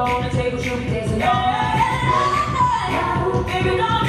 on the table, she'll be dancing Yeah, night. Baby, don't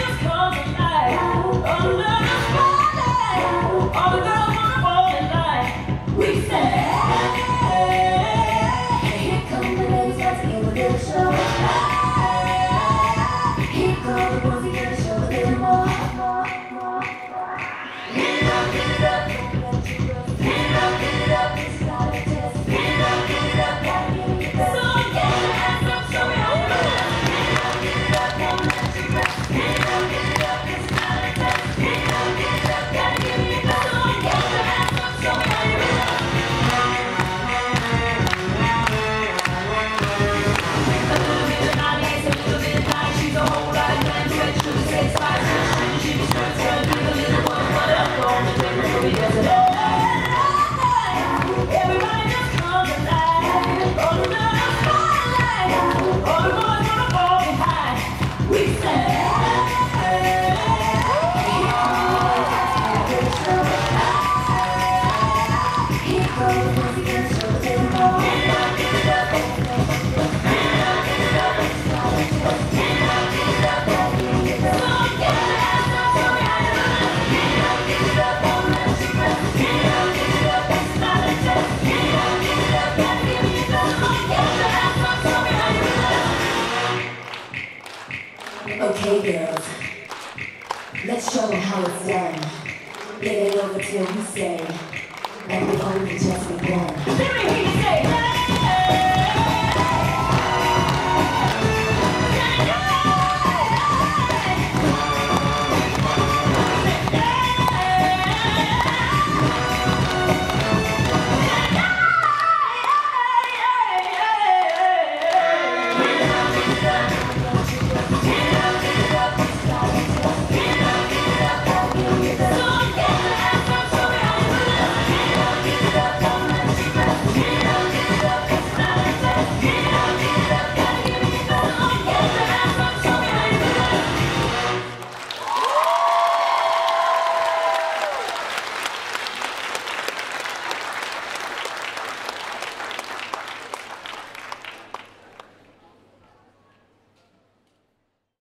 Okay, girls. Let's show them how it's done. Get it over till we say that we only just begun.